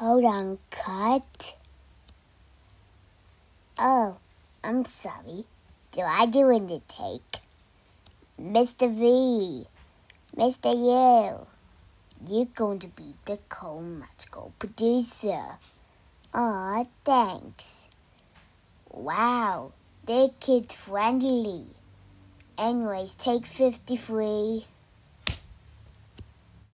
Hold on, cut. Oh, I'm sorry. Do I do in the take? Mr. V, Mr. U, you're going to be the co-magical producer. Aw, thanks. Wow, they're kid friendly. Anyways, take 53.